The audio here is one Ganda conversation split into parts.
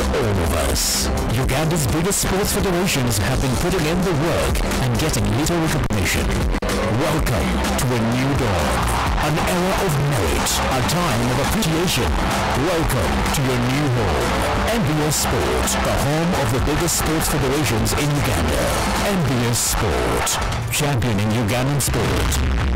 all of us. Uganda's biggest sports federations have been putting in the work and getting little recognition. Welcome to a new dawn, an era of merit, a time of appreciation. Welcome to your new home, MBS Sport, the home of the biggest sports federations in Uganda. MBS Sport, championing Ugandan sport.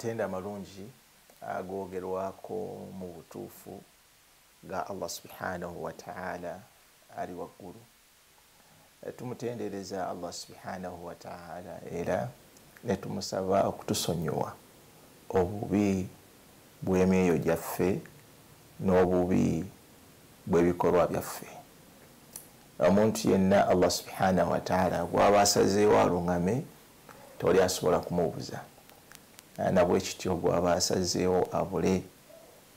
Amatenda amalungi agoogerwako mu butuufu ga allah subhanahu wataala ali waggulu. Eh, tumutendereza allah subhanahu wataala era netumusaba okutusonyiwa. Obubi bw'emyoyo gyaffe n'obubi bw'ebikolwa byaffe. Omuntu yenna allah subhanahu wataala gwaba asazeewo aluŋame tewali asobola kumubuza nabwekityo gwaba asazeewo abule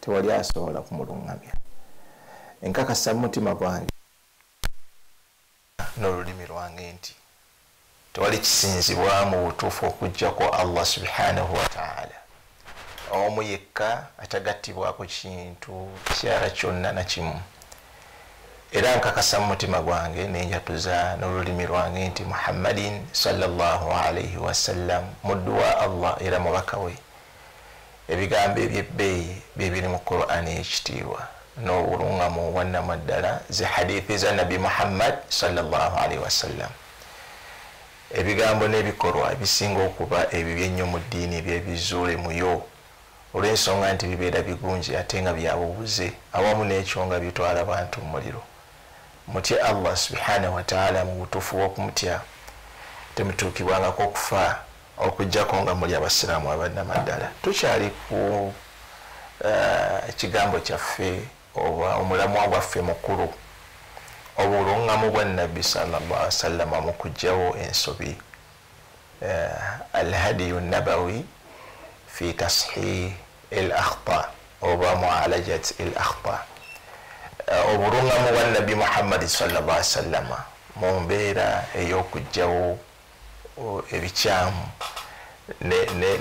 tewali asobola kumuluŋamya enkakasa mumutima gwange n'olulimi lwange nti tewali kisinzibwa mu butuufu okugjako allah subhanahu wataala omu yekka atagattibwako kintu kyala kyonna nakimu era nkakasa mu mutima gwange nenjatuza n'olulimi lwange nti muhammadin salllahalaihi wasallam muddu wa allah era mubaka we. Ebigambo ebyebbeeyi byebiri mu qur'ani ekitiibwa n'obulungamu obwannamaddala zi hadithi za nabi muhammad salllahalaihi wasallam ebigambo n'ebikolwa ebisinga okuba ebyo byennyo mu ddiini ebyebizuule muyo olw'ensonga nti bibeera bigunji ate nga byabubuze awamu n'ekyo nga bitwala bantu mu muliro mutye allah subhanahu wataala mu butuufu bw'okumutya temutuukibwangako okufa okugjako nga muli abasiraamu abannamaddala. Tukyali ku ekigambo kyaffe oba omulamwa gwaffe mukulu obulungamu bwa nabbi salllah wasallama mu kugjawo ensobi alhadiyu nabawi fi tashih el akhta oba mualajat el akhta obulungamu bwa nabbi muhammadi salllah wasallama mu mbeera ey'okugjawo ebikyamu.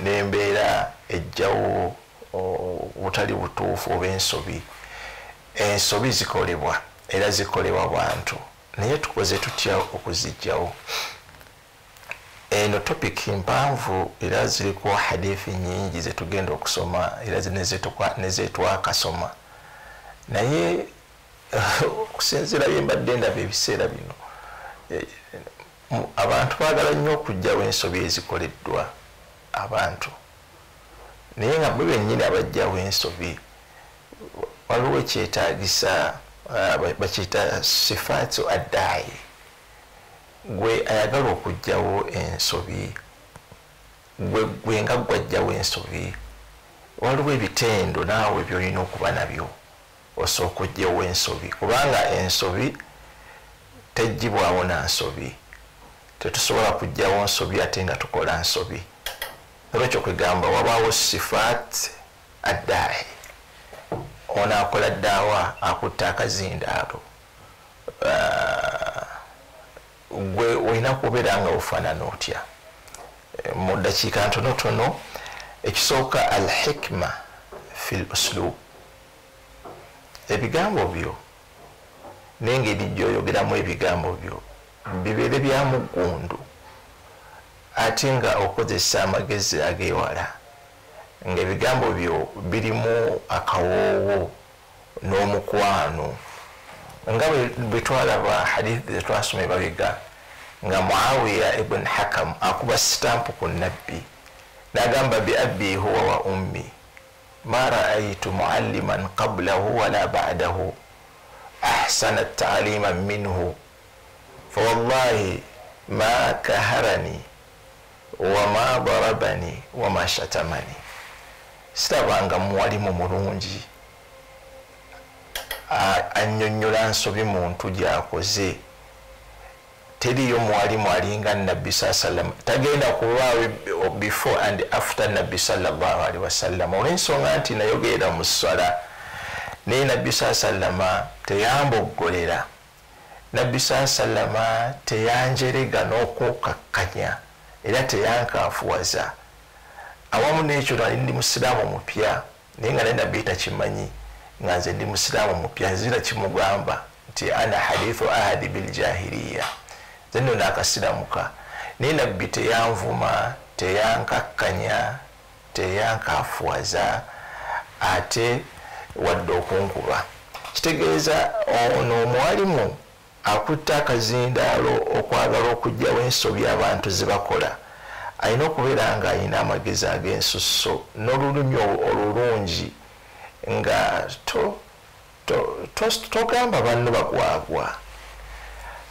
Nembeera ejjawo butali butuufu oba ensobi. Ensobi zikolebwa era zikolebwa bwantu naye tukoze tutya okuzijjawo eno topic mpanvu era ziriko hadithi nyingi zetugenda okusoma era nezetwakasoma naye okusinzira byembadde ndaba ebiseera bino. Abantu bagala nnyo okugjawo ensobi ezikoleddwa abantu. Naye nga bwe bennyini abajjawo ensobi waliwo ekyetagisa bakiyita sifaatu addaayi gwe ayagala okugjawo ensobi gwe nga gwajjawo ensobi waliwo ebitendo naawe byolina okuba nabyo osooka ojjawo ensobi. Kubanga ensobi tejjibwawo na nsobi. Tetusobola kugjawo nsobi ate nga tukola nsobi. Olwekyo kwegamba wabaawo sifaat addaayi ono akola ddaawa akutta akazindaalo. Gwe olina kubeera nga ofaanana otya? Mu dakiika ntonotono ekisooka al hikma fi l uslub ebigambo byo n'engeri gyoyogeramu ebigambo byo bibeere bya muggundu ate nga okozesa amagezi ag'ewala ngaebigambo byo birimu akawoowo n'omukwano. Nga bwe twalaba hadithi zetwasoma ebabiga nga muawiya ibn hakam akuba sitampu ku nabbi nagamba biabbi huwa wa ummi ما رأيت معلما قبله ولا بعده أحسن تعليما منه فوالله ما كهرني وما ضربني وما شتمني sirabanga muwalimu mulungi annyonnyola nsobi muntu gyakoze teriyo mwalimu alinga nabbi saa sallam. Tagenda kubaawo before and after nabbi salllahalihi wasallam. Olwensonga nti nayogerera mu swala naye nabbi saa sallama teyamboggolera nabbi saa sallama teyanjerega n'okwokakkanya era teyankanfuwaza. Awamu nekyo nali ndi musiraamu mupya naye nga naye nabbi takimanyi nga nze ndi musiraamu mupya nzira kimugamba nti ana hadithu ahadi biljahiriya zeno nakasiramuka naye nabbi teyanvuma teyankakkanya teyankafuwaza ate wadde okunkuba. Kitegeeza ono omwalimu akutta akazindaalo okwagala okugjawo ensobi abantu zebakola alina okubeera nga alina amagezi ag'ensusso n'olulimi olulungi nga togamba banno bagwagwa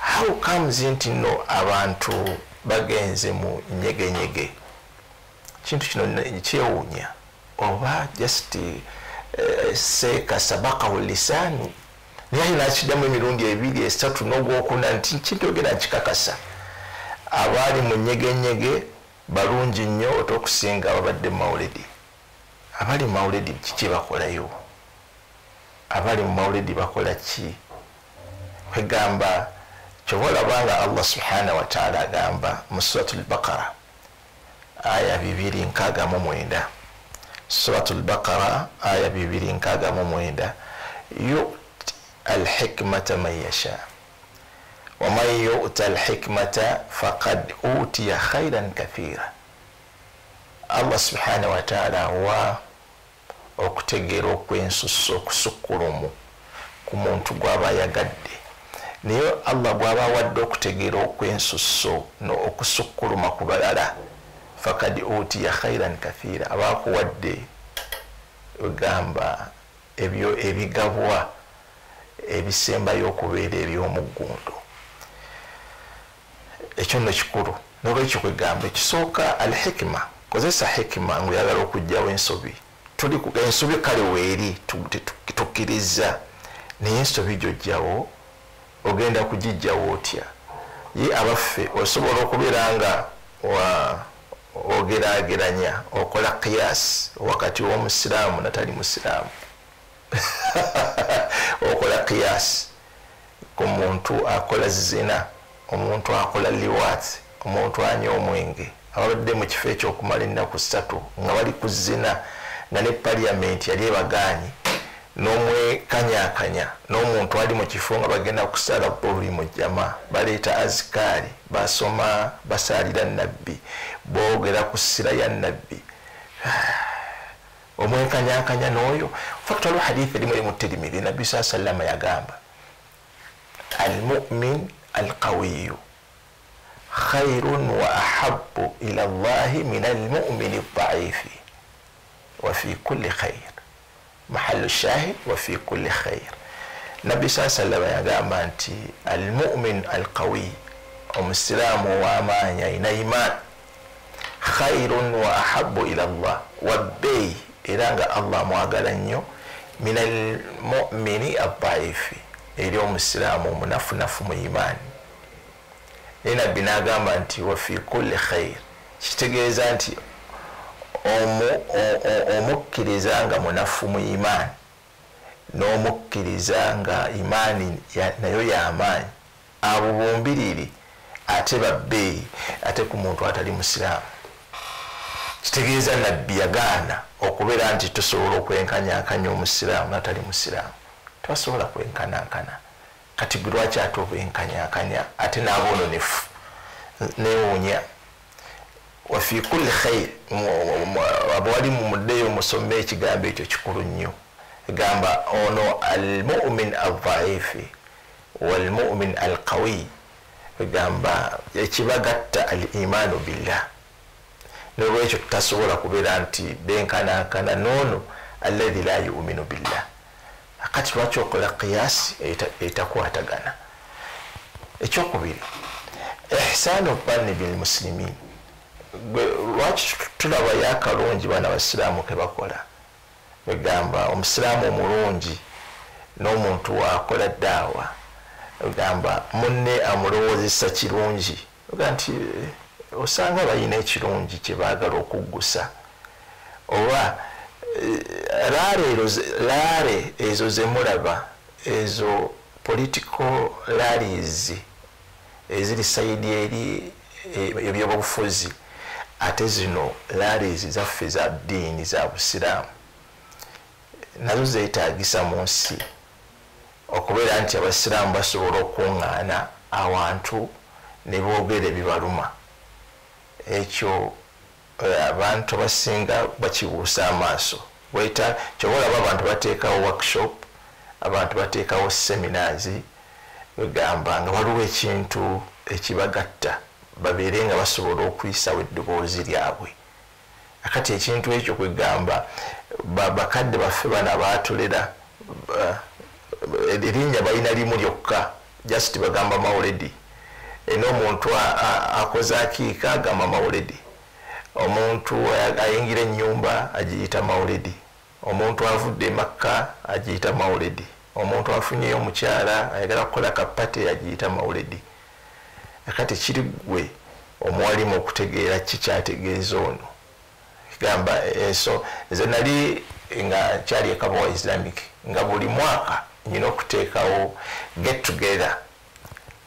how comes nti no abantu bagenze mu nyegenyege? Kintu kino kyewuunya. Oba just uh, seeka sabakahu lisaani. Naye ayina akiddamu emirundi ebiri esatu n'ogwokuna nti kintyogera nkikakasa. Abaali mu nyegenyege balungi nnyo ote okusinga ababadde mawuledi. Abali mawuledi kiki bakolayo? Abali mu mawuledi bakola ki? Kwegamba kyoba olabanga allah subhanahu wataala agamba mu surat lbakara aya 2 surat lbakara aya 2 yuti alhikmata man yasha. Waman yuta alhikmata fakad utiya khairan kathira. Allah subhanahu wataala wa okutegeera okwensusa okusukkulumu ku muntu gwaba ayagadde naye allah bwaba awadde okutegeera okwensuso okusukkuluma ku balala fakad utiya khairan kathira abakuwadde egamba ebyo ebigabwa ebisembayo okubeera ebyomuggundu ekyo nno kikulu nolwekyo kwegamba ekisooka al hikima kozesa hikima ngaoyagala okugjawo ensobi. Ensobi kale weeri tukkiriza naye ensobi gyojjawo ogenda kugijjawo otya ye abaffe osobola okubeera nga ogerageranya okola kiyasi wakati w'omusiraamu natali musiraamu. Okola kiyasi ku muntu akola zina omuntu akola liwati omuntu anya omwenge. Ababadde mu kifo ekyokumala ennaku ssatu nga bali ku zina nga ne paliamenti yali ebaganye n'omwekanyakanya n'omuntu ali mu kifo nga bagenda kusala buli mu jama baleeta azikaari basoma basaalira nabbi boogera ku ssira ya nabbi omwekanyakanya n'oyo fakta waliwo hadithi erimu eri mu tirimiri nabbi saa sallama yagamba almumin alqawiyu khairun wa ahabu ila llahi min almumini aldaifi wafi kulli khair mahalu shahid wafi kulli khair nabbi saa sallama yagamba nti almumin alqawi omusiraamu ow'amaanyi ayina iman khairun wa ahabu ila llah wabbeeyi era nga allah mwagala nnyo min almumini aldaifi eri omusiraamu omunafunafu mu imaani naye nabbi nagamba nti wafi kulli khair kitegeeza nti omukkiriza nga munafu mu imaani n'omukkiriza nga imaani nayo yamaanyi abo bombiriri ate babbeeyi ate ku muntu atali musiraamu. Kitegeeza nabbi yagaana okubeera nti tusobola okwenkanyakanya omusiraamu natali musiraamu. Twasobola kwenkanankana kati gwe lwaki ate obwenkanyakanya ate naabononefu newuunya wafi kulli khair abawali mumuddeyo musome ekigambo ekyo kikulu nnyo. Egamba ono almumin aldaifi walmumin alqawi. Egamba ekibagatta al imaanu billah. Nolwekyo tutasobola kubeera nti benkanankana noono alladhi la yuminu billah. Kati lwaki okola qiyasi etakwatagana? Ekyokubiri ihsaanu banni bilmusilimin lwaki tulabayo akalungi bana basiraamu kebakola egamba omusiraamu omulungi n'omuntu akola ddaawa. Ogamba munne amulowoozesa kirungi. Oga nti eh, osanga balina ekirungi kyebaagala okuggusa. Oba laare ezo zemulaba ezo political rallies eziri saidi eri eh, ebyobufuzi ate zino rallies zaffe za ddiini za busiraamu. Nazo zeetagisa mu nsi okubeera nti abasiraamu basobola okuŋŋaana awantu ne boogera ebibaluma. Ekyo eh, abantu abasinga bakibuusa amaaso. Weta kyoba olaba abantu bateekawo workshop abantu bateekawo seminars egamba nga waliwo ekintu ekibagatta babeere nga basobola okuyisawo eddoboozi lyabwe. Akati ekintu ekyo kwegamba bakadde baffe bana batolera erinnya balina limu lyokka just bagamba mauledi era omuntu akoze akiika agamba mauledi omuntu ayingira enyumba agiyita mauledi omuntu avudde emakka agiyita mauledi omuntu afunyeyo omukyala ayagala kukola kapate agiyita mauledi akati kiri gwe omuwalimu okutegeera kikyategeeza ono? Gamba enso nze nali nga kyali ekabawa islamic nga buli mwaka nyina okuteekawo get together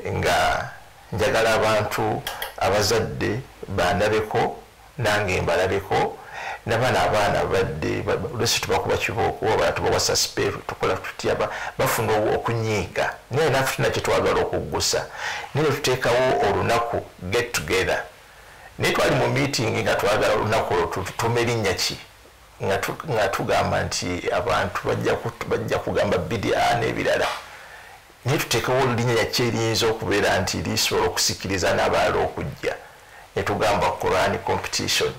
nga njagala abantu abazadde bandabeko nange mbalabeko nabana abaana badde olusi tubakuba kibooko abala tubawasa sipeeru tukola tutya bafuna okunyiiga. Naye naffe tuna kyetwagala okuggusa naye tuteekawo olunaku get together. Naye twali mu meeting nga twagala olunaku olwo tutume erinnya ki? Nga tugamba nti abantu bajja kugamba bidia n'ebirala. Naye tuteekawo olulinnya ki eriyinza okubeera nti lisobola okusikiriza n'abalala okujja. Netugamba quran competition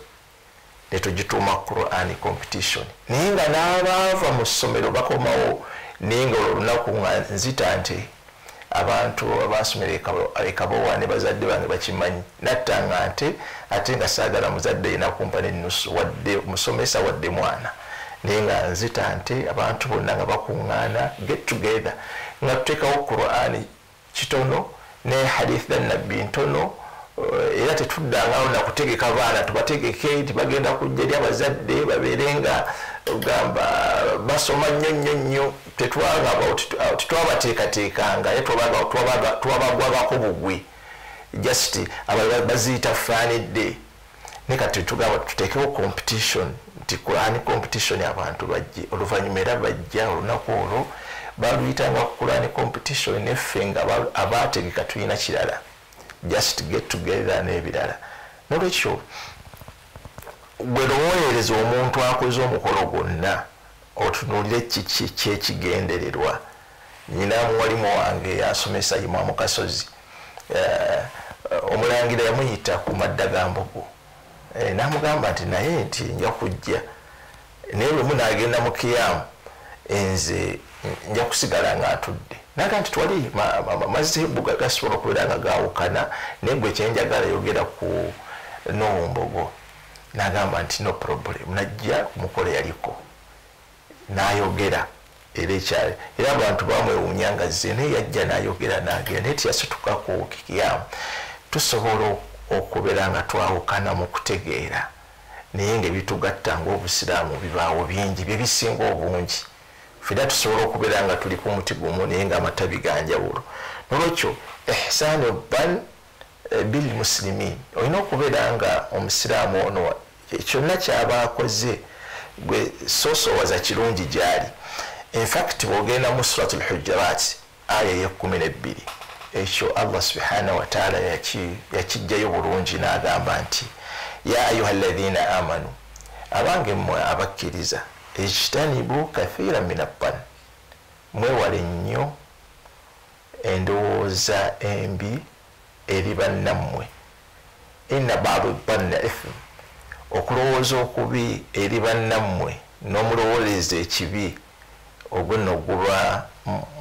netugituuma quran competition. Naye nga n'abaava mu ssomero bakomawo naye nga olwo olunaku nga nzita nti abantu abasomera ekabowa ne bazadde bange bakimanyi. Nattanga nte ate nga saagala muzadde yina kumpa nenusu wadde musomesa wadde mwana. Naye nga nzita nte abantu bonna nga bakuŋŋaana get together. Nga tuteekawo quran kitono ne hadith dannabbi ntono era tetuddangawo nakutegeka baana tubategeke tibagenda kujja eri abazadde babeere nga gamba basoma nnyo nnyo nnyo. Tetwabateekateekanga ye twabagwabako bugwi just baziyita faanidde ne kati tugamba tuteekewo competition nti kurani competition abantu bajje oluvanyuma era bajja olunaku olwo baluyitanga kurani competition neffe nga abategeka tulina kirala just get together n'ebirala. Nolwekyo bwe lowolereza omuntu akoze omukolo gwonna otunulire kyekigendererwa nyina muwalimu wange yasomesa imwamu kasozi. Omulangira yamuyita ku madda ga mbogo namugamba nti naye nti nja kujja. Naye lwemu nagenda mu kiyamu nze nja kusigala nga atudde naga nti twali mazebu gasobola okubeera nga gawukana naye gwe kyenjagala yogera ku nowombogo nagamba nti no problem najja kumukolo yaliko. Nayogera era ekyali era abantu bamwewunya nga ze naye yajja nayogera nagera naye tiyasituka ku kikiyamu tusobola okubeera nga twawukana mu kutegeera naye nga ebitugatta ngaobusiraamu bibaawo bingi byebisinga obungi fena tusobola okubeera nga tuli ku muti gumu naye nga amatabi ganjawulo nolwekyo ihsaanu ban bil musilimin olina okubeera nga omusiraamu ono kyonna kyaba akoze gwe sosowaza kirungi gyali. Infact bwogenda mu surat lhujarat aya yekumi nebbiri ekyo allah subhanahu wataala yakijjayo bulungi n'agamba nti ya ayuha alaina amanu abange mmwe abakkiriza ejtanibu kathira min abban mwewale nnyo endowooza embi eri bannammwe. Inna badu banna ithm okulowooza okubi eri bannammwe n'omulowooleza ekibi ogwo nno guba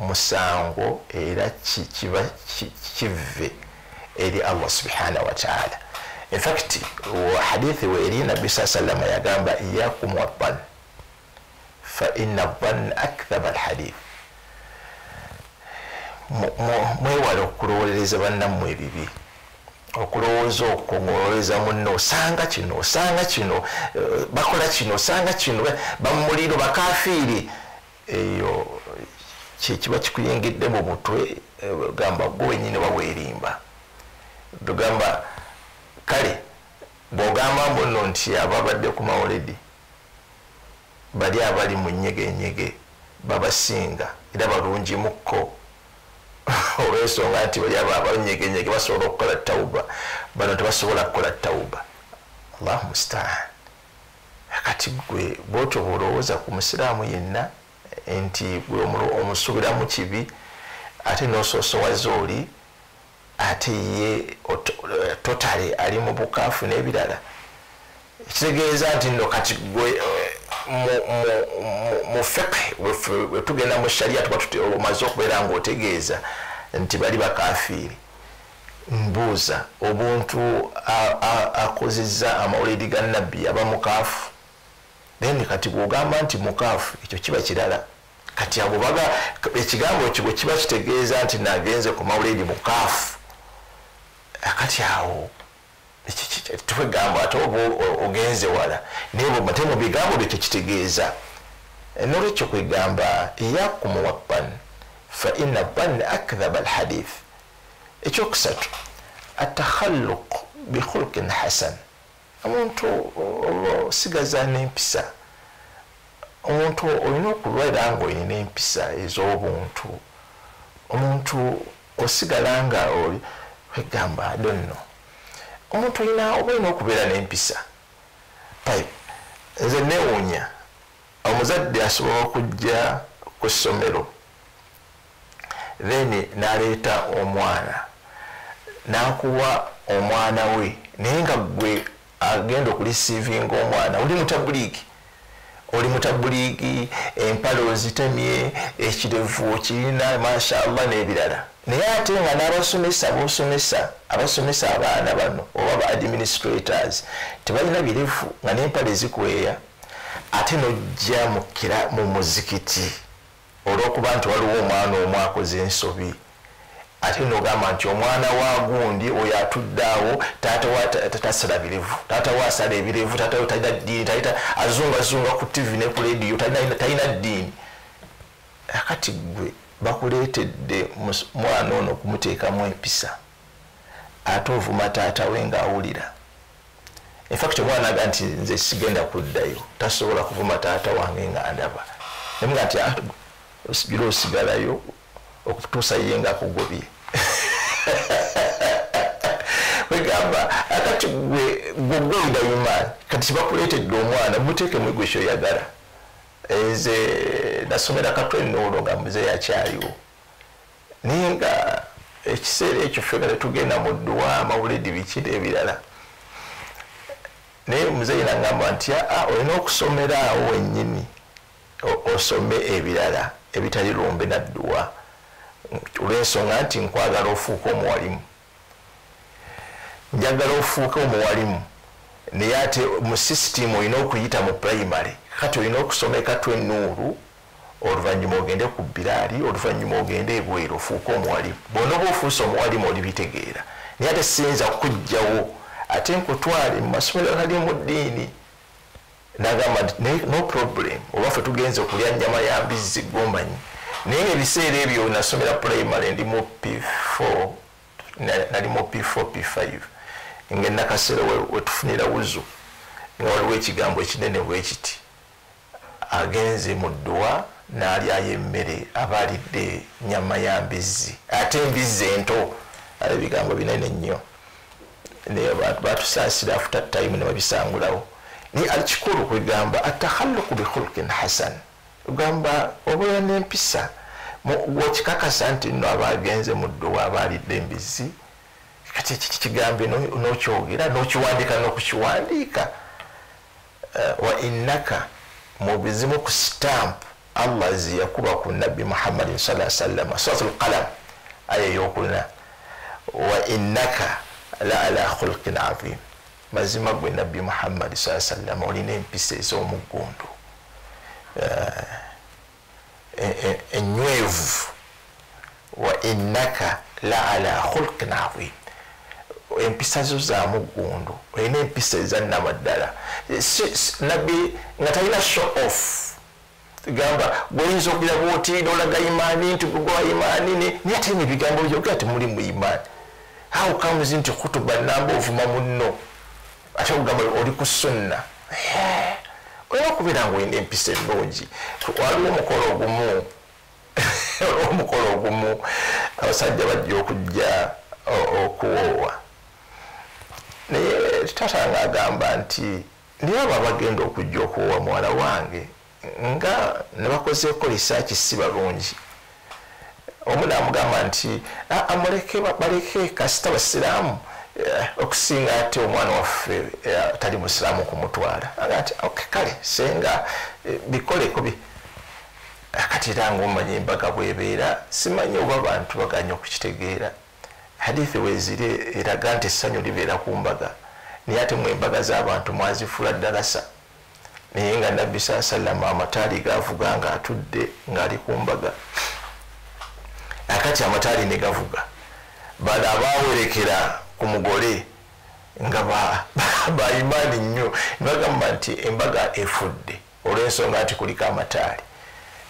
musango era kiba kive eri allah subhanahu wataala infact hadithi weeri nabbi saa salama yagamba iyakum waban faina dhan akthaba alhadith mwewale okulowolereza bannammwe ebibi okulowooza okwo ngaoloweza munno osanga kino osanga kino eh, bakola kino osanga kino bamuliro bakafiiri eyo kyekiba kikuyingidde mu mutwe eh, gamba gwe wenyini waweerimba tugamba kale bwogamba mbuno nti ababadde ku mawoledi bali abali mu nyegenyege babasinga. Era balungimukko olwensonga nti bali abo abanyegenyege basobola okukola tauba bano tebasobola kukola tauba allahu mustaan. Kati gwe bwoti obulowooza ku musiraamu yenna nti gwe omusubiramu kibi ate nosoosowaza oli ate ye totale ali mu bukaafu n'ebirala. Ekitegeeza nti no kati gwe mu fiqhi wetugenda mu sharia tuba omaze okubeera nga otegeeza nti bali bakafiiri. Mbuuza obuntu akozeza amawuliri ga nabbi aba mukaafu? Then kati bwogamba nti mukaafu ekyo kiba kirala. Kati abo baga ekigambo ekyo bwe kiba kitegeeza nti nagenze ku mawuliri mukaafu kati awo twegamba ate oba ogenze wala naye mu bigambo byo kyekitegeeza nolwekyo kwegamba iyakum waban fa ina ban akdhaba alhadith. Ekyokusatu atakhalluq bihulkin hasan. Omuntu osigaza nempisa. Omuntu olina okulwaira nga olina empisa ez'obuntu. Omuntu osigala nga oli kwegamba donno omuntu olina oba olina okubeera n'empisa. Nze newuunya omuzadde asobola okujja ku ssomero. Then naleeta omwana. Nakuwa omwana we naye nga gwe agenda okulisiivinga omwana oli mutabuliigi oli mutabuliigi empale ozitemye ekirevu okirina mashallah n'ebirala. Naye ate nga n'abasomesa bosomesa abasomesa abaana bano oba ba administrators tebalina birevu nga n'empale zikweya ate nojja mu muzikiti olwokuba nti waliwo omwana omu akoze ensobi ate nogamba nti omwana wa gundi oyo atuddaawo tatasala birevu. Tatawo asala ebirevu tatawo talina ddiini azungazunga ku tv ne ku lediyo talina ddiini. Akati gwe bakuleetedde mwana ono okumuteekamu empisa ate ovuma taatawe ngaawulira infact omwana aga nti nze sigenda kuddayo tasobola kuvuma taata wange nga ndaba. Nemuga nti ah, osigire osigalayo okutuusa ye nga akugobye wegamba akati gwe gwegweida iman kati kibakuleetedde omwana muteekemu gwe kyoyagala. Nze nasomera katwenuulo nga muzeeyi akyaliwo naye nga ekiseera ekyo fega tetugenda mu dduwa amawuledi bikiri ebirala naye muzeeyi nagamba nti aa olina okusomera awo wennyini osome ebirala ebitali lumbe nadduwa olwensonga nti nkwagala ofuuka omuwalimu. Njagala ofuuka omuwalimu. Naye ate mu system olina okuyita mu primary kati olina okusoma ekatw enuuru oluvanyuma ogende ku biraali oluvanyuma ogende ebweru ofuuka omuwalimu. Bona oba ofuuse omuwalimu olibitegeera. Naye ate siyinza kujjawo ate nkutwale mu masomero gali mu ddiini. Nagamba no problem. Oba fe tugenze okulya nyama ya mbizzi gomanyi naye ebiseera ebyo nasomera primary ndi mu p4 nali mu p4 p5 nga enakaseera wetufunira wuzu nga waliwo ekigambo ekinene bwekiti agenze mu dduwa nalyayo emmere aba alidde nyama ya mbizzi. Ate embizzi ento ale ebigambo binene nnyo. Batusaasira afuta time nebabisangulawo naye alikikulu kwegamba atakhalluku bihulkin hasan ogamba obeera nempisa wekikakasa nti no abagenze mu dduwa abaalidde embizi kati ekiki kigambe nokyogera nokiwandiika nokukiwandiika? Eh, wa innaka mubizimu ku stamp allah ziyakuba ku nabbi muhammadin sa sallama surat lqalam aya eyokuna. Wa innaka la ala khulqin azim. Mazima gwe nabbi muhammadi saa sallama olina empisa ez'omuggundu enywevu wa innaka la ala khulqin azim empisa zo zamugundu olina empisa ezannama ddala nabbi nga talina show off. gamba gwoyinza okugira bwoti nolaga imaani nti gwa imaani naye ate nebigambo byogera temuli mu imaani how comes nti kutuba namba ovuma munno ate okugamba oli ku sunna olina okubeera nga olina empisa ennungi. Waliwo omukolo ogumu omukolo ogumu abasajja bajja okujja okuwoowa naye tata nga agamba nti naye abo abagenda okujja okuwoowa muwala wange nga nebakozeeko risaaki si balungi. Omu namugamba nti amuleke baleke kasita basiraamu okusinga ate omwana waffe eh, tali musiraamu kumutwala ati kale senga eh, bikoleko kati era nga omanya embaga bwebeera simanyi oba abantu baganya okukitegeera. Hadithi weziri eraga nti essanyu libeera ku mbaga. Naye ate mu embaga z'abantu mwazifula ddalasa naye nga nabbi saa sallama amataali gavuga nga atudde ng'ali ku mbaga. Akati amataali ne gavuga bano abawerekera ku mugole nga baimaani nnyo. Nibagamba nti embaga efudde olw'ensonga nti kuliko amataali.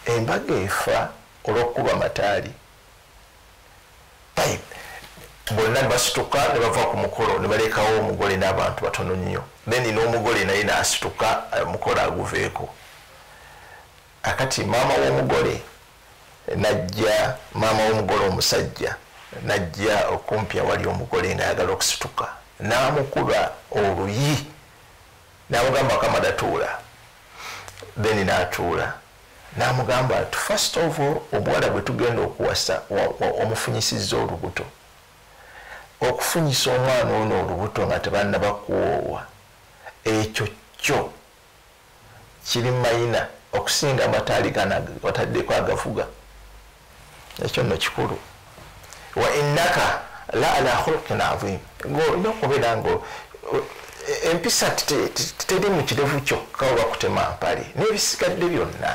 Embaga efa olw'okukuba amataali bonna nebasituka nebava ku mukolo nebalekawo omugole n'abantu batono nnyo. Then n'omugole naye nasituka mukolo aguveeko. Akati maama w'omugole najja maama w'omugole omusajja najja okumpi awali omugole ngaayagala okusituka. Namukuba oluyi namugamba kamada tuula then natuula. Namugamba ti first of all omuwala gwe tugenda okuwasa omufunyisiza olubuto. Okufunyisa omwana ono olubuto nga tebanna bakuwoowa ekyo kyo kiri mayina okusinga amataali gana wataddeko agavuga ekyo nno kikulu wa innaka la ala khuluqin azim ngaolina okubeera nga empisa teri mu kirevu kyokka oba kutema mpale n'ebisigadde byonna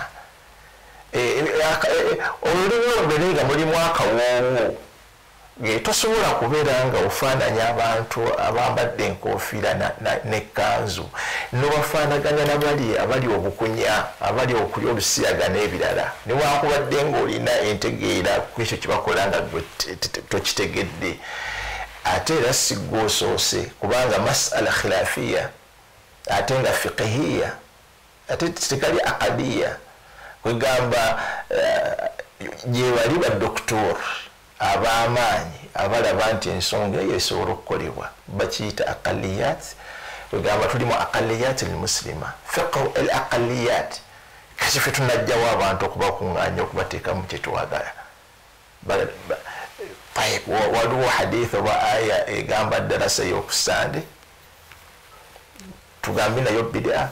e, e, e, olulimi olubere nga mulimu akawoowo tosobola kubeera nga ofaananya abantu abambadde enkofiira nekanzu nobafaanaganya nabali abali obukunya abali okulya olusiyaga n'ebirala. Newakubadde ngaolina entegeera kwekyo kyebakola nga tokitegedde. Ate era sigwosoose kubanga masala khilafiya ate nga fiqihiya ate tekali akadiya kwegamba gyebali badoktor abamaanyi abalaba nti ensonga eyo esobola okukolebwa bakiyita akaliyat egamba tulimu akaliyat lmuslima fiqhu al akaliyat kati fe tunajjawo abantu okubakuŋŋanya okubateekamu kyetwagala waliwo hadith oba aya egamba darasa yokusande tugambe nayo bidaa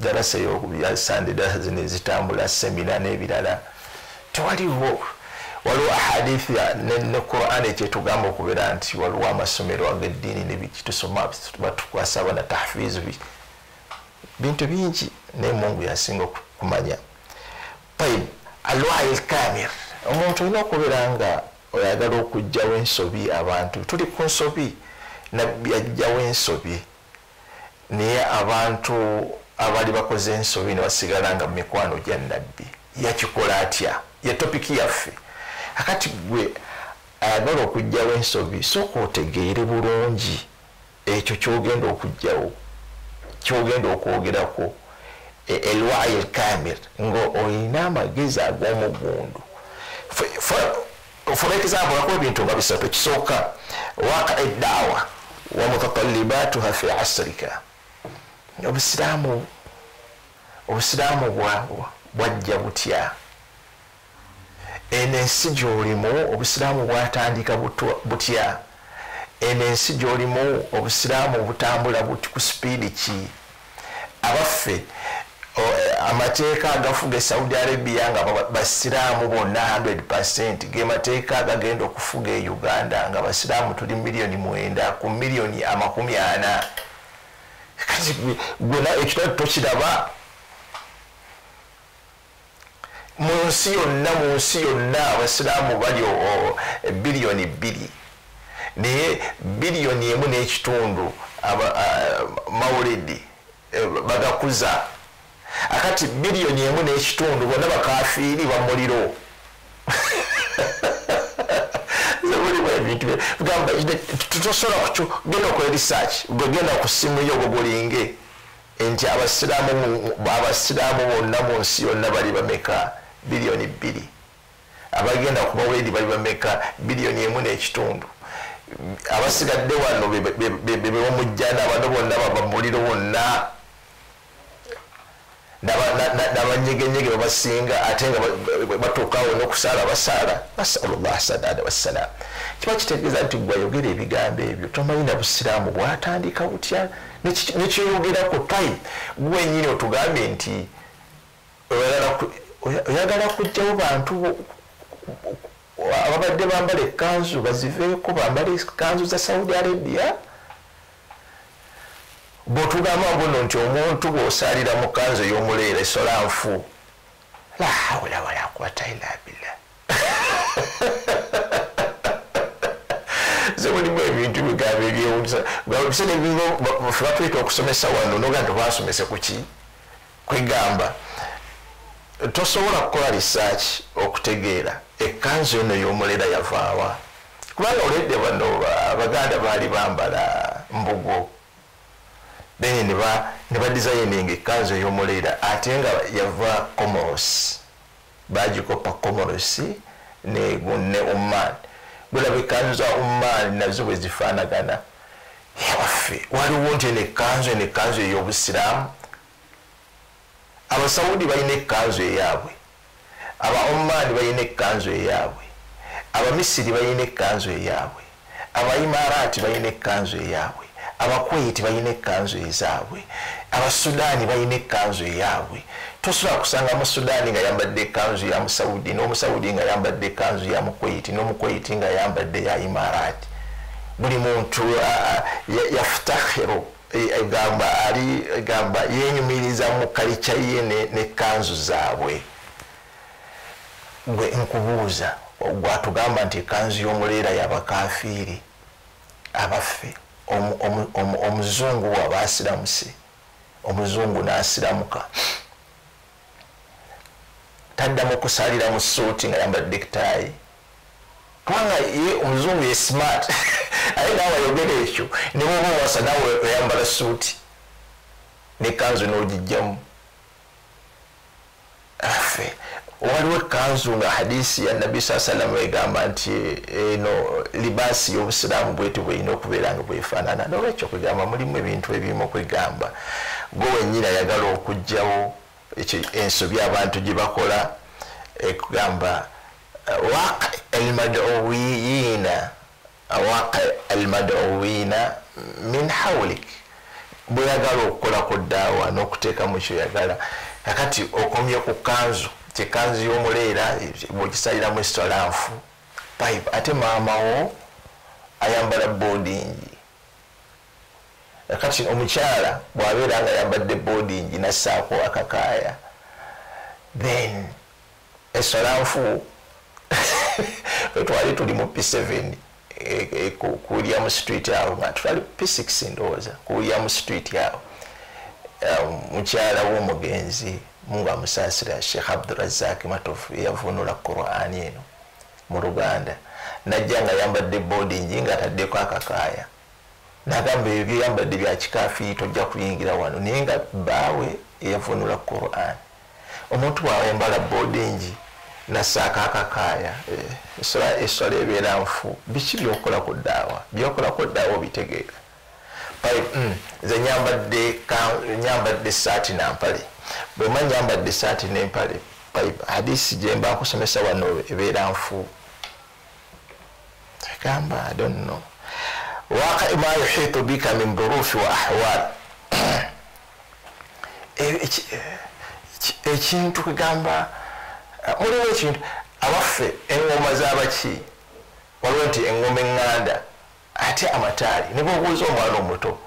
darasa yasande darasa zino ezitambula semina n'ebirala. Tewaliwo waliwo ahadithi ne quran ekyetugamba okubeera nti waliwo amasomero ageddiini nebiki batukwasa abana tahfiz bintu bingi naye mungu yasinga kumanya. Taib alwayi lkamir omuntu olina okubeera nga oyagala okugjawo ensobi abantu tuli ku nsobi nabbi ajjawo ensobi naye abantu abali bakoze ensobi nebasigala nga mumikwano gya nabbi yakikola atya? Ye topiki yaffe akati gwe ayagala okugjawo ensobi sooka otegeere bulungi ekyo kyogenda okugjawo kyogenda okwogerako. E, elwayi elkamir nga olina amagezi ag'omugundu. For example akuba ebintu nga bisatu kisooka waka eddaawa wa mutatalibatuha fi asrika. Obusiraamu obusiraamu bwajja butya eno ensi gyolimu obusiraamu bwatandika butya? Eno ensi gyolimu obusiraamu butambula buti ku sipiidi ki? Abaffe amateeka agafuga esaudi arabia nga basiraamu bonna 100 ge mateeka agagenda okufuga e uganda nga basiraamu tuli miliyoni mwenda ku miliyoni amakumi ana. Kati gwena ekitali tokiraba mu nsi yonna mu nsi yonna abasiraamu bali biliyoni bbiri. Naye biliyoni emu n'ekitundu maulidi eh, bagakuza. Akati biliyoni emu n'ekitundu bonna bakafiiri bamuliro tutosobola genda okola research gwegenda ku simu yo gwegulinge nti abasiraamu bonna mu nsi yonna bali bameka biliyoni bbiri. Abagenda ku mawuledi bali bameka biliyoni emu n'ekitundu. Abasigadde wano bebamujjana bano bonna babamuliro bonna nabanyegenyege babasinga ate nga batuukawo nokusaala basaala. Nasalullah sadada wassalam kiba kitegeeza nti gwayogera ebigambo ebyo tomanyi na busiraamu bwatandika butya? Nekyoyogerako time gwenyini otugambye nti oyagala kujjawo bantu ababadde bambala ekanzu baziveeko bambala ekanzu za saudi arabia. Bwotugamba buno nti omuntu bwosalira mu kanzu ey'omuleera esola nfu la hawula wala quwata ila billah. Zemulimu ebintu bigambo ebyewuliza bisene fe batwita okusomesa wano noga nti basomese kuki kwegamba tosobola kukola research okutegeera. Ekanzu yono ey'omuleera yavaawa kubanga olwedde bano abaganda baali bambala mbugo. Then ne badesigninga ekanzu ey'omuleera ate nga yava comoros. Bagikopa comoros ne oman bulaba ekanzu za oman nazo bwe zifaanagana. Ewaffe waliwo nti eno ekanzu eno ekanzu ey'obusiraamu abasaudi balina ekanzu eyaabwe. Aba oman balina ekanzu eyaabwe. Abamisiri balina ekanzu eyaabwe. Abaimarati balina ekanzu eyaabwe. Abakweti balina ekanzu ezaabwe. Abasudaani balina ekanzu eyaabwe. Tosobola kusanga musudaani nga yambadde ekanzu ya musaudi n'omusaudi nga yambadde ekanzu ya mukweti n'omukweti nga yambadde ya imarati buli muntu yafutakhiru egamba ali egamba yenyumiriza mu kalica ye nekanzu zaabwe. Gwe nkubuuza gwatugamba nti ekanzu y'omuleera yabakafiiri abaffe omuzungu waba asiramuse omuzungu nasiramuka. Taddamu kusalira mu suuti nga yambadde ekitaayi kubanga ye omuzungu ye smart. Aye nawe ayogera ekyo. Niwoba owasa nawe oyambala suuti. Nekanzu n'ogijjamu afe. Waliwo ekanzu nga hadisi ya nabbi saa salama egamba nti eno libaasi y'obusiraamu bweti bweyina okubeera nga bwefaanana. Nolwekyo kwegamba mulimu ebintu ebimu okwegamba gwe wenyini ayagala okugjawo ensobi abantu gye bakola ekugamba waqa almadowiyina waqa almadowiyina min hawlik bweyagala okukolako ddaawa n'okuteekamu kyoyagala kakati okomye ku kanzu kyekanzu y'omuleera bwekisaliramu estolanfu pipe ate maamawo ayambala boodingi kati omukyala bwabeera nga ayambadde boodingi nassaako akakaaya then estolanfu twali tuli mu p7 e, e, ku william street awo nga twali p6 ndowooza ku william street awo. Um, mukyala w'omugenzi munga amusaasira sheikh abdurazak matofu eyavunula qurani eno mu luganda najja nga yambadde boardingi nga ataddeko akakaaya. Nagamba ebyo byeyambadde byakikafiiri tojja kuyingira wano naye nga baawe eyavunula quran. Omuntu bwawayambala boardingi nasaako akakaaya eh, eswala ebeera nfu. Biki byokola ku ddaawa byokola ku ddaawa obitegeera mm, nze nyambadde saati nampale bwema nyambadde esaati nempale hadisi gyemba nkusomesa wano ebeera nfu. Egamba donno ma yuhitu bika min dhurufi wa ahwal ekintu kegamba mulimu ekintu abaffe engoma zabaki. Waliwo nti engoma eŋŋanda ate amataali nibwobuuza omwana omuto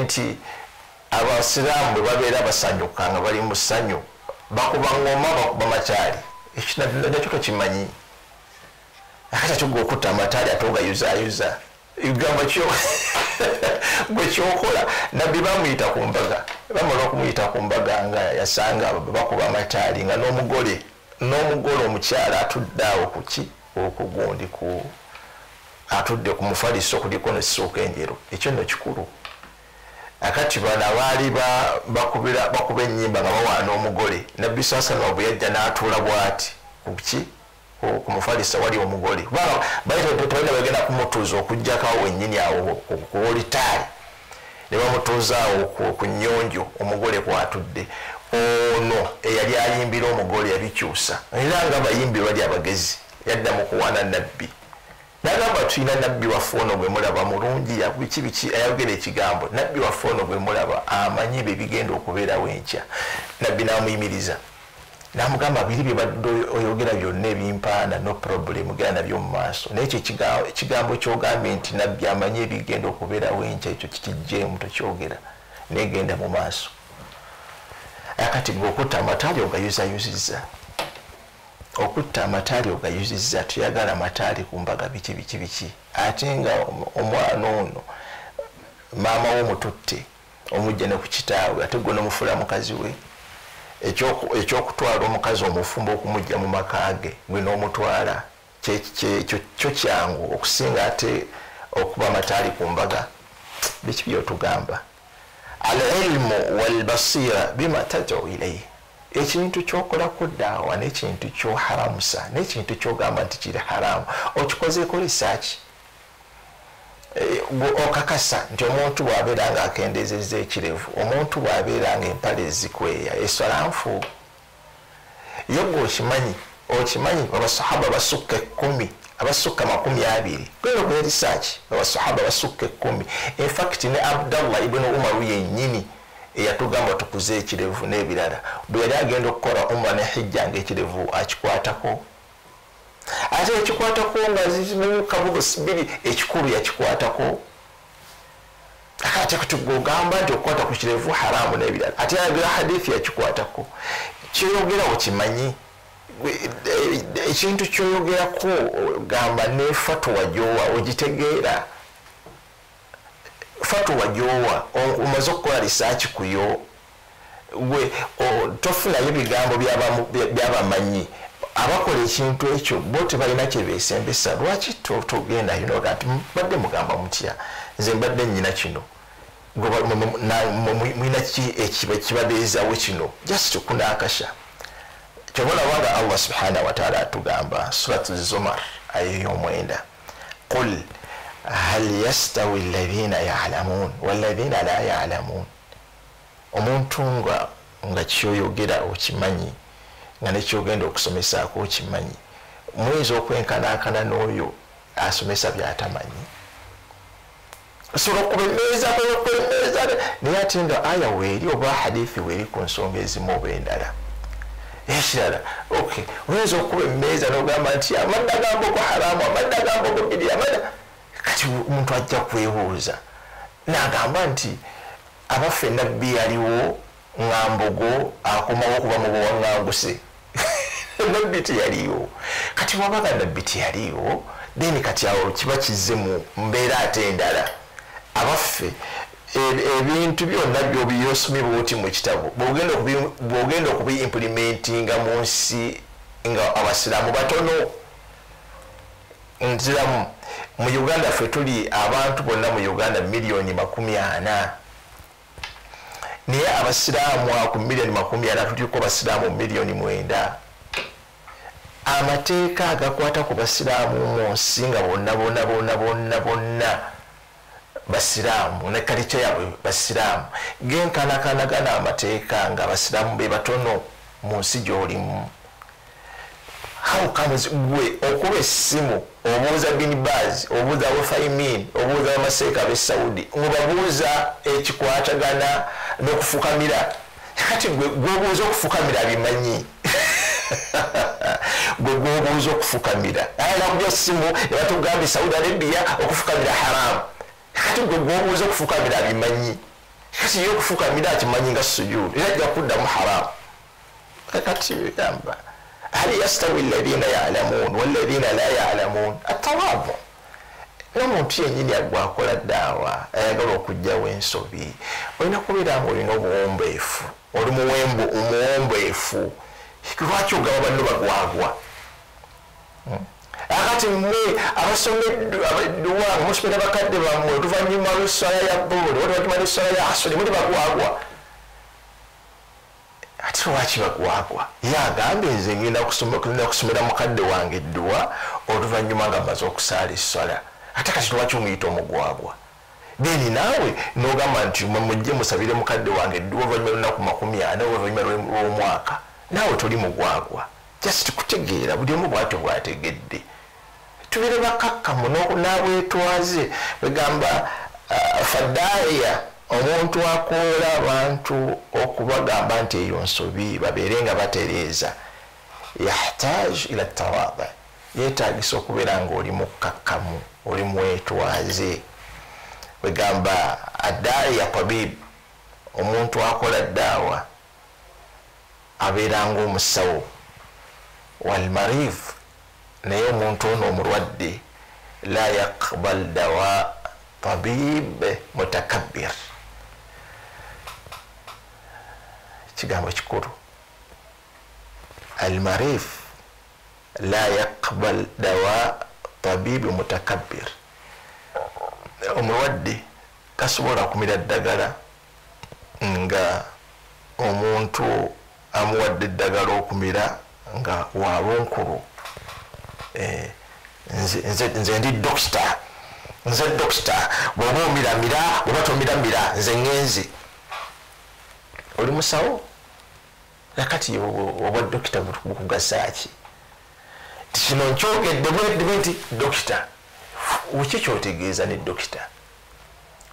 nti abasiraamu bwe babeera basanyuka nga bali mu ssanyu bakuba ngoma bakuba mataali. Ekyo tokimanyi. Akati atuga okutta amataali ate ogayuzayuza ebigambo gwekyokola nabbi bamuyita ku mbaga bamala okumuyita ku mbaga nga yasanga bakuba amataali nga n'omugole n'omugole omukyala atudde awo kuki okugundi ku atudde ku mufaliso kuliko nessuuka enjeru. Ekyo nno kikulu. Akati bano abaali bakuba enyimba nga bawaana omugole nabbi sasalama bwe yajja n'atuula bwati kuki ku mufalisa wali omugole. Balina bagenda kumutuuza okugjakawo wenyini awo kuolitaali ne bamutuuza awo ku nyonjo omugole kwatudde ono eyali ayimbira omugole yabikyusa. Era nga abayimbi bali abagezi yadda mu kuwaana nabbi nagamba tulina nabbi waffe ono gwe mulaba mulungi biki biki ayogera ekigambo nabbi waffe ono gwe mulaba amanyi bye bigenda okubeerawo enkya. Nabbi namuyimiriza. Namugamba biri byebadde oyogera byonna ebimpaana no problem gera nabyo mu maaso. Naye ekyo ekigambo kyogambye nti nabbi amanyi ebigenda okubeerawo enkya ekyo kikijjeemu tokyogera negenda mu maaso akati gwe okutta amataali ogayuzayuzizza okutta amataali ogayuzizza tuyagala amataali ku mbaga biki biki biki. Ate nga omwana ono maama we omututte omujja ne ku kitaawe ate gwe nomufula mukazi we ekyokutwala omukazi omufumba okumujja mu maka ge gwe n'omutwala kyo kyangu okusinga ate okuba amataali ku mbaga biki byotugamba al ilmu walbasira bima tadcu ilaihi ekintu kyokolako daawa nekintu kyoharamusa nekintu kyogamba nti kiri haramu okikozeeko risaaki e, okakasa nti omuntu bwabeera nga akendezeza ekirevu omuntu bwabeera nga empale ezikweya esolanfu yo gwe okimanyi okimanyi abasahaba basukka ekumi abasukka makumi abiri. Genda okuya risaaki abasahaba basukka ekumi infact ne abdallah ibuni umaru yennyini eyatugamba tukuze ekirevu n'ebirala. Bwe yali agenda okukola umra ne hijja nga ekirevu akikwatako. Ate ekikwatako nga kabugo sibiri ekikulu yakikwatako. Ate kutugamba nti okukwata ku kirevu haramu n'ebirala. Ate yagera hadithi yakikwatako. Kyoyogera okimanyi ekintu kyoyogerako gamba ne fatwa gyowa ogitegeera fatuwa gyowa omaze okukola risaaki kuyo gwe tofunayo bigambo byabamanyi abakola ekintu ekyo bo tebalina kyebesembesa lwaki togendayo noga nti mbadde mugamba mutya nze mbadde nyina kino mwina kibabeezawo kino just kunakasha kyobonabanga allah subhanahu wataala atugamba surat zumar ayeyomwenda qul hal yastawi ladhina yalamun? Waladhina la yalamun. Omuntu nga nga kyoyogera okimanyi nga nekyogenda okusomesaako okimanyi muyinza okwenkanakana n'oyo asomesa byatamanyi osobola okubemeeza okubemeeza naye ate nga aya weeri oba hadithi weeri ku nsonga ezimu oba endala ekirala oyinza okuba emeeza nogamba nti amadda gamboko haramu amadda gamboko biri amadda kati omuntu ajja kwebuuza nagamba nti abaffe nabbi yaliwo ŋambogo akomawo okuba mu buwaŋanguse nabbi teyaliwo kati wabaga nabbi teyaliwo then kati awo kiba kize mu mbeera ate endala abaffe ebintu byonna byobiyosomye bwoti mu kitabo. Bwogenda okubiimplementinga mu nsi nga abasiraamu batono. Nziramu mu uganda ffe tuli abantu bonna mu uganda miliyoni makumi ana. Naye abasiraamu ku miliyoni makumi ana tuliko basiraamu miliyoni mwenda. Amateeka agakwata ku basiraamu mu nsi nga bonna bonna bonna bonna bonna basiraamu ne kalica yabwe basiraamu. Genkanakanagana amateeka nga abasiraamu be batono mu nsi gyolimu. Hawukamuzigwe okuba essimu obuuza binibaz obuuza abafaimin obuuza abamaseeka abesaudi ngababuuza ekikwatagana nokufukamira? Kati gwebuuza okufukamira abimanyi? Gwe gwobuuza okufukamira. Ayinakuja simu ebatugambye saudi arabia okufukamira haramu kati gwe gwobuuza okufukamira abimanyi? Kati ye okufukamira akimanyi nga sujudu era ajja kuddamu haramu kakati bigamba hal yastawi alladhina yalamun walladhina la yalamun? Atawabu nomuntu yenyini agwakola daawa ayagala okugjawo ensobi olina kubeera nga olina obuwombeefu oli muwombeefu lwaki ogaba banno bagwagwa? Hmm? Akati mwe abasomeddwa musomera bakadde bammwe oluvanyuma lwesala ya buuli oluvanyuma lwesala ya asoli muli bagwagwa ate lwaki bagwagwa ye agambe nze ngenda kusomera mukadde wange eddwa oluvanyuma nga maze okusaala esala ate kati lwaki omuyita omugwagwa? Theni naawe nogamba nti mujje musabire mukadde wange eddwa oluvanyuma lunaku makumi ana oluvanyuma lwomwaka. Naawe toli mugwagwa. Just kutegeera buli omu bwatyo bwategedde tubire bakakkamu nabwetwaze. Wegamba uh, fadaya omuntu akoola abantu okubagamba nti eyo nsobi babeere nga batereeza. Yahtaj ila tawaba yetagisa okubeera nga oli mukakkamu oli mwetwaze. Wegamba adaya tabib omuntu akola daawa abeera nga omusawo walmarif naye omuntu ono omulwadde la yakbal dawa tabib mutakabir kigambo kikulu. Almarif la yakbal dawa tabibi mutakabir omulwadde tasobola kumira ddagala nga omuntu amuwadde eddagala okumira nga wabunkulu eh, nze ndi dokita nze dokita bwoba omiramira oba tomiramira nze ŋenzi oli musawo? Nakati oba dokita bukugasaki kino nkyogedde bweddibe nti dokita weki kyotegeeza ne dokita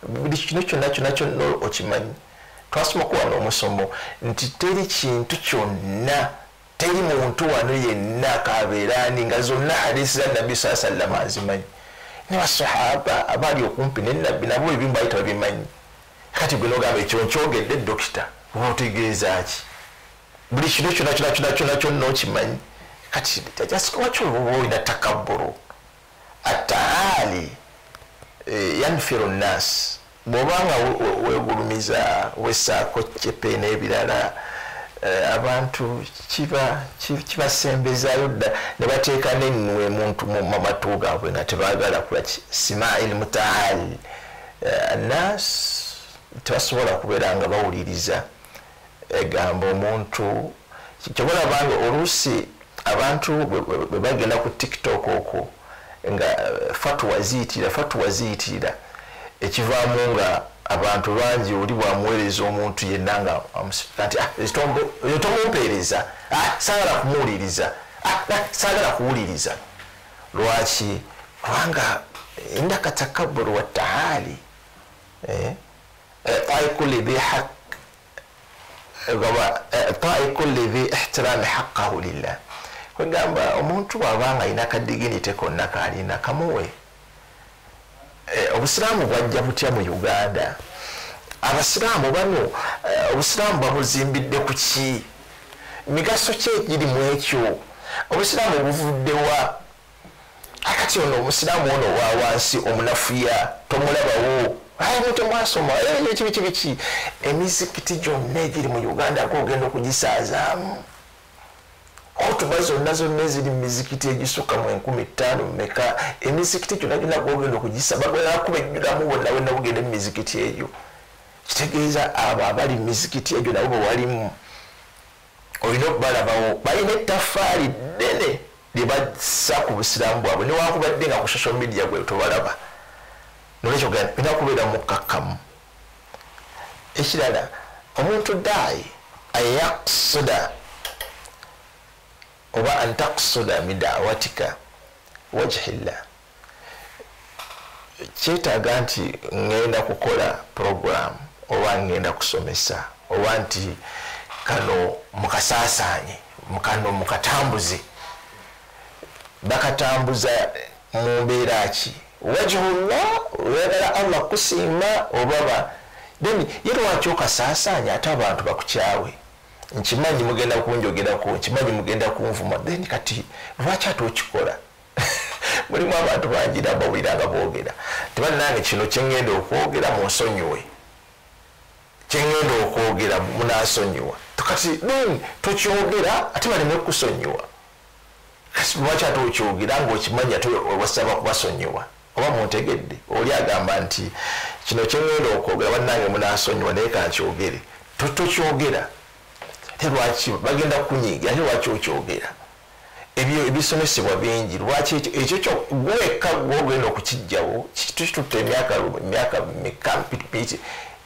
buli kino kyonna kyonna kyonna okimanyi? Twasoma kuwa n'omusomo. Nti teri kintu kyonna teri muntu wano yenna kabeerani nga zonna hadisi za nabbi saa sallama azimanyi. Ne basahaba abaali okumpi nenabbi nabo ebimu baali tebabimanyi kati gwe nogamba ekyo nkyogedde dokita otegeezaki buli kino kyona kyona kyona kyona kyonna okimanyi kati waki oba olina takaburu ataali e, yanfiru nnas bwobanga wegulumiza wesaako cepe n'ebirala e, abantu kibasembezaayo dda ne bateeka nenwe muntu mumatu gaabwe nga tebagala kulaki simail mutaali e, nnas tebasobola kubeera nga bawuliriza egamba omuntu kyobalabanga oluusi abantu bwe bagenda ku tiktok okwo nga fatuwa ziyitira fatuwa ziyitira ekivaamu nga abantu bangi oli bwamuweereza omuntu yenna nga nti ah, tomumpeereza ah, sagala kumuwuliriza. Ah, sagala kuwuliriza. Lwaki? Kubanga indaka takaburu wataali eh? eh, taikuli dhi haq tai kulli dhi ihtirami haqqahu lillah. Kwegamba omuntu bwabanga alina kadiginite konna kalina kamuwe obusiraamu bwajja butya mu uganda? Abasiraamu bano e, obusiraamu babuzimbidde ku ki? Migaso ki egiri mu ekyo? Obusiraamu buvuddewa akati ono omusiraamu ono owawansi omunafuya tomulabawo? Ayimuto mwasoma ekibiki biki emizikiti gyonna egiri mu uganda gogenda okugisaazaamu otuba zonna zonna eziri mumizikiti egisukka mu enkumi ttaano mumeka emizikiti gyonna gyonna gogenda okugisa bagalakuba ejjulamu bonna bonna bugenda mumizikiti egyo kitegeeza abo abali mumizikiti egyo nabo bewalimu olina okubalabawo balina ettafaali ddene lyebassa ku busiraamu bwabwe newakubadde nga ku social media gwe tobalaba. Nolwekyo olina kubeera mukakkamu ekirala omuntu daayi ayaksuda oba antaksuda midawatika wajhillah. Kyetaaga nti ŋŋenda kukola program oba ŋŋenda kusomesa oba nti kano mukasaasaanye kano mukatambuze. Bakatambuza mu mbeera ki? Wajhullah oyagala allah kusiima obaba. Then ye lwaki okasaasaanya ate abantu bakukyawe nkimanyi mugenda kunjogerako nkimanyi mugenda kunvuma. Then kati lwaki ate okikola? Mulimu abantu bangi nabawulira nga boogera. Tebali nange kino kyengenda okwogera munsonyiwe. Kyengenda okwogera munasonyiwa kati tokyogera ate baleme kusonyiwa. Lwaki ate okyogera ngaokimanyi ate wasaba kubasonyiwa? Oba muntegedde? Oli agamba nti kino kyengenda okwogera bannange munasonyiwa naye kankyogere tokyogera ate lwaki bagenda kunyiga ate lwaki okyogera? Ebyo ebisomesebwa bingi. Lwaki ekyo ekyo gweka gwogenda okukijjawo kitutta emyaka emyaka mikampiti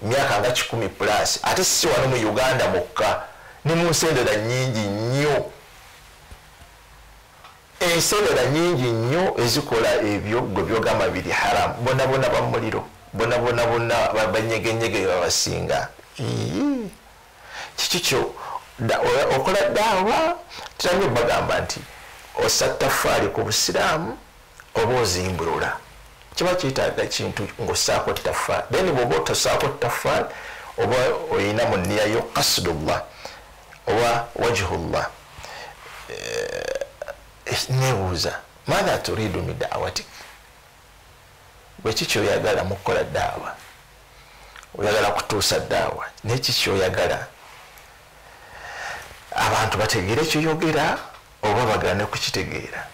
emyaka nga kikumi plus. Ate si wano mu uganda mukka ne mu nsendera nyingi nnyo. Ensendera nyingi nnyo ezikola ebyo gwe byogamba biri haram. Bonabona bamuliro bonabona bonna banyegenyege babasinga. Kikikyo okola daawa tirabye bagamba nti osa tafaali ku busiraamu oba ozimbulula. Kiba kyetaaga kintu ngaosaako tafaali then bwoba otosaako tafaali oba oyina mu nniyayo kasdullah oba wajhullah eh, nebuuza maatha turidu mi dawatik bweki kyoyagala mukukola daawa oyagala kutuusa daawa neki kyoyagala abantu bategeere kyoyogera oba bagane kukitegeera?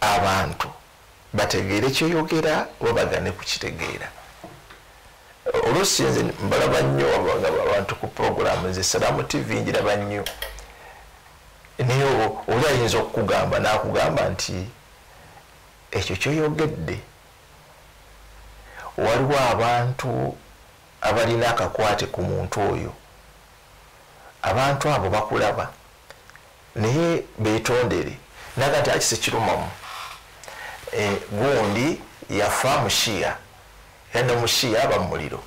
Abantu bategeere kyoyogera oba bagane kukitegeera? Olusi nze mbalaba nnyo abantu ku programu ze salaamu tv njiraba nnyo. Naye oli ayinza okukugamba nakugamba nti ekyo kyoyogedde waliwo abantu abalina akakwate ku muntu oyo abantu abo bakulaba. Naye betondere naga nti akise kirumamu. E, gundi yafa mushiya era nomushiya aba mumuliro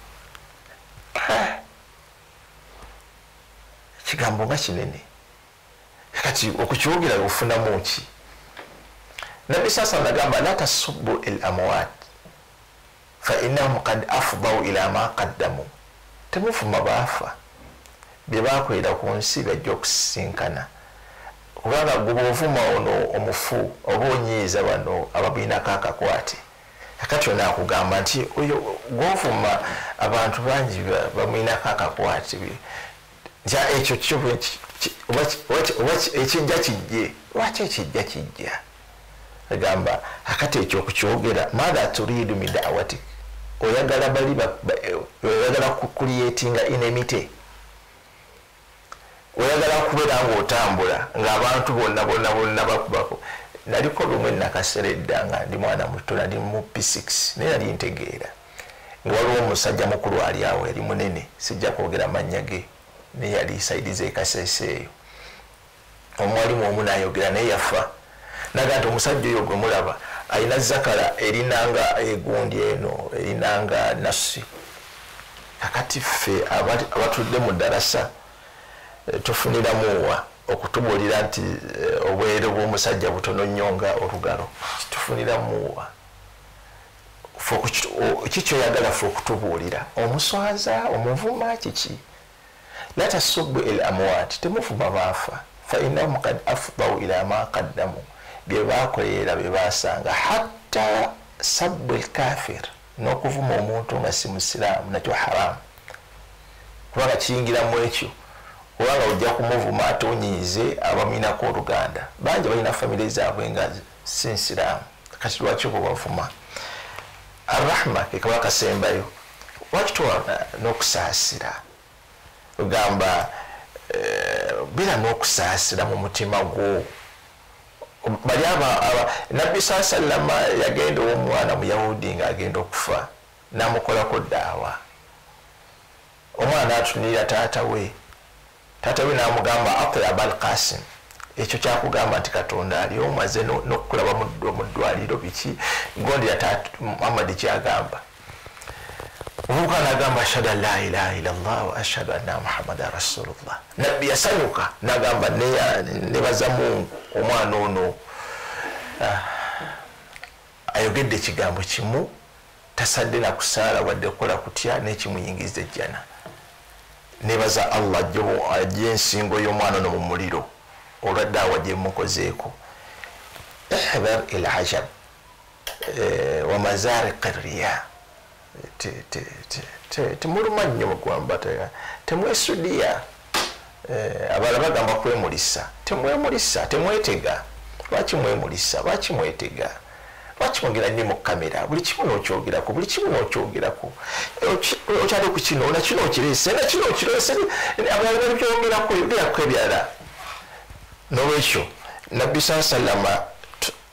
ekigambo nga kinene. Kati okukiwogera ofunamu ki nabbi sasa nagamba la tasubu el amwat fainahum kad afdau ila ma qaddamu. Temufuma baafa byebakolera ku nsi bajja okusisinkana. Kubanga guba ovuma ono omufu oba onyiiza bano ababiinako akakwate akati ono akugamba nti oyo govuma abantu bangi bamwinako akakwate nti ekyo ekijja kijje lwaki ekijja kijja? Agamba akati ekyo okukyogera maatha turidu midawatik oyagala bali oyagala kukuliyetinga inemite oyagala kubeera ngaotambula ngaabantu bonna bonna bonna bakubako. Naliko lumu enakaseera edda nga ndi mwana muto nali mu p6 naye nali ntegeera. Nga waliwo omusajja mukulu ali awo yali munene sijja kwogera mannya ge naye yali saidiza ekaseesa eyo omwalimu omu nayogera naye yafa. Naga nti omusajja oyo gwe mulaba alina zakala erinanga egundi eno erinanga nasi kakati ffe abatudde mu ddarasa tufuniramuwa okutubuulira nti eh, obwere bw'omusajja butono nnyo nga olugalo. Kitufuniramuwa kikyoyagala fe okutubuulira? Omuswaza omuvuma kiki? La tasubu el amwat temuvuma baafa. Fainahum kad afdau ila ma qaddamu. Byebakolera byebasanga hatta sabu elkafir n'okuvuma omuntu nga si musiraamu nakyo haramu kubanga kiyingiramu ekyo kubanga ojja kumuvuma ate onyiize abamwinako oluganda. Bangi balina famire zaabwe nga si nsiraamu. Kati lwaki oba bavuma? Arrahma kekaba kasembayo wakitowa n'okusaasira? Ogamba eh, bira n'okusaasira mu mutima gwo. Bali nabbi saa sallama yagenda owomwana muyahudi ngaagenda okufa namukolako daawa omwana atunira taata we taata we namugamba atrab al qasim ekyo kyakugamba nti katonda ali omaze nokulaba muddwaliro biki? Gondera muhammadi kyagamba. Omuvuka nagamba ashhadu an la ilaha illallah wa ashhadu anna muhammadan rasulullah. Nabbi yasanyuka nagamba nebaza mungu omwana ono. Ah, ayogedde ekigambo kimu tasadde nakusaala wadde kukola kutya nekimuyingiza ejjana nebaza allah ajja ensingo y'omwana ono mu muliro olwadde awa gyemukozeeko ihbar elajab wamazariq riya temuluma nnyo mugwamba temwesudiya abala bagamba kwemulisa. Temwemulisa temwetega. Lwaki mwemulisa? Lwaki mwetega lwaki mwogera nnyo mu kamera buli kimu nokyogerako buli kimu nokyogerako okyali ku kino nakino okirese nakino okirese abalala babyogerako byako ebyala nolwekyo nabbi saa salama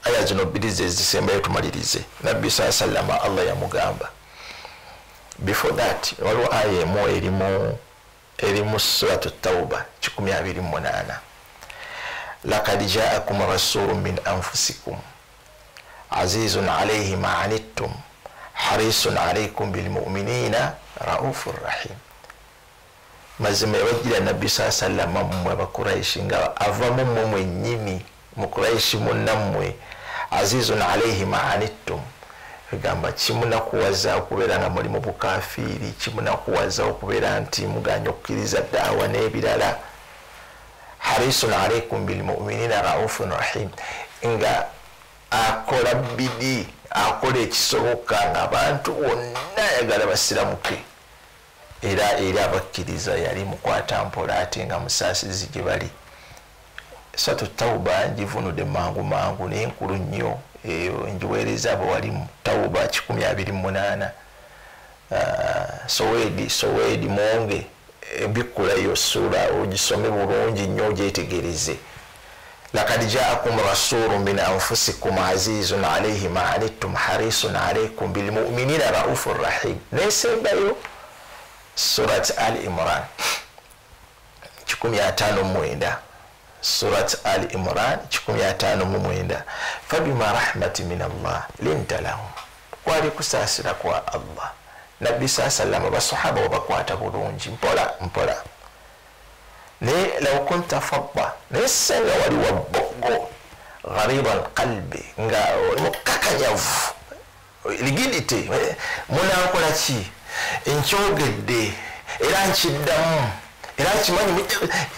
aya zino bbiri ze zisembayo tumalirize. Nabbi saa salama allah yamugamba. Before that waliwo aya emu erimu erimu suratu tauba 28 lakad jaakum rasulu min anfusikum azizun alaihi ma anittum. Harisun alaikum bilmuminina raufu rahim. Mazima yabajira nabbi saa salama mmwe abakuraishi nga avamu mmwe mwennyini mukuraishi munnammwe azizun alaihi ma anittum. Egamba kimunakuwaza okubeera nga muli mu bukafiiri kimunakuwaza okubeera nti muganya okukkiriza daawa n'ebirala. Harisun alaikum bilmuminina raufun rahim. Nga akola bidi akola ekisoboka nga abantu bonna ayagala basiramuke. Era eri abakkiriza yali mukwata mpola ate nga musaasizi gye bali. Satu tauba ngivunudde mangu mangu naye nkulu nnyo njiweereza abawali mu tauba 28 sowedi sowedi mwonge ebikkulayo sura ogisome bulungi nnyo ogyetegereze lakad jaakum rasulu min anfusikum azizun alaihi ma anittum harisun alaikum bilmuminina raufu rahim nesembayo surat al imran 59 surat al imran 59 fabima rahmati min allah linta lahum kwali kwa allah saa basahaba wabakwata bulungi mpola mpola naye law kunta fadda naye senga wali wa bogo ghariba alqalbi nga mukakanyavu ligidite munankola ki nkyogedde era nkiddamu era nkimanyi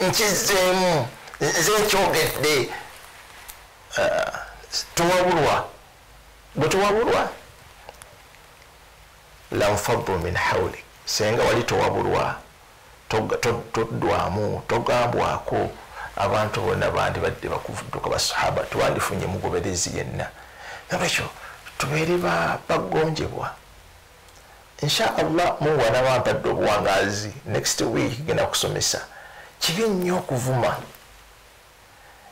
nkizeemu nze nkyogedde towabulwa bwe towabulwa lanfaddu min hawlik senga wali towabulwa toddwamu togambwako. Abantu bonna bandi badde bakudduka basahaba tewandifunye mugoberezi yenna. Nolwekyo tubeere bagonjebwa insha allah muwana bampadde obuwangazi next week genda kusomesa. Kibi nnyo okuvuma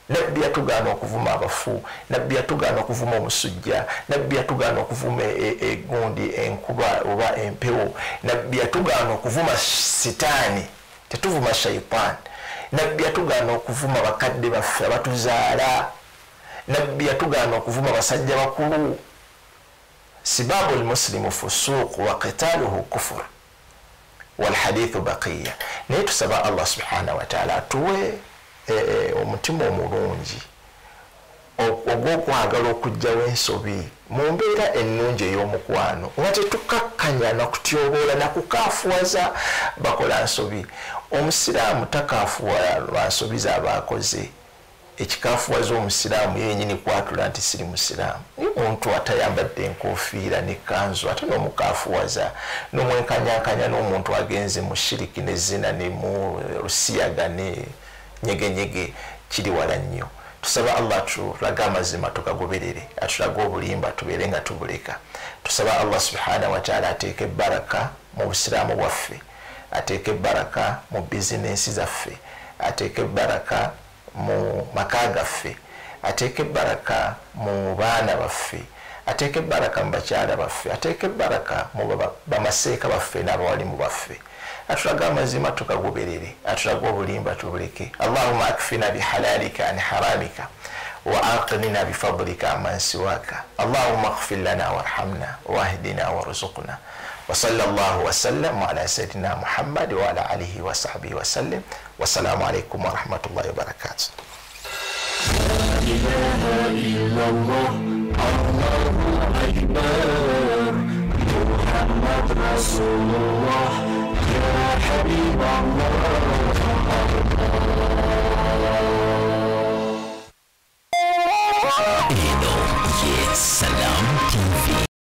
nabbi yatugaana okuvuma abafu nabbi yatugaana okuvuma omusujja nabbi yatugaana okuvuma egundi enkuba oba empewo nabbi yatugaana okuvuma sitaani tetuvuma shaitan nabbi yatugaana okuvuma bakadde baffe abatuzaala nabbi yatugaana okuvuma basajja bakulu. Sibabu lmusilimu fusuuqu wa qitaaluhu kufur walhadithu baqiya. Naye tusaba allah subhanahu wataala atuwe omutima omulungi. Ogwokwagala okugjawo ensobi mu mbeera ennungi ey'omukwano nga tetukakkanya nakutyoboola nakukafuwaza bakola nsobi. Omusiraamu takafuwa lwa nsobi zaabaakoze ekikafuwaza omusiraamu yenyini kwatula nti siri musiraamu. Naye omuntu atayambadde enkofiira nekanzu ate n'omukafuwaza nomwenkanyankanya n'omuntu agenze mu shiriki ne zina ne mu lusiyaga ne nyegenyege kiri wala nnyo. Tusaba allah tulage amazima tugagoberere atulage obulimba tubeere nga tubuleka. Tusaba allah subhanahu wataala ateeke ebaraka mu busiraamu bwaffe ateeke ebaraka mu bizinensi zaffe ateeke ebaraka mu maka gaffe ateeke ebaraka mu baana baffe ateeke ebaraka mu bakyala baffe ateeke ebaraka mu bamaseeka baffe n'abawalimu baffe atulaga amazima tugagoberere atulaga obulimba tubuleke allahuma akfina bihalalika an haramika aqnina bifadlika aman siwaka allahuma اغfir lana warhamna wahdina warzuqna وصلى الله وسلم على سيدنا محمد وعلى آله وصحبه وسلم والسلام عليكم ورحمة الله وبركاته لا إله إلا الله الله أكبر محمد رسول الله Salam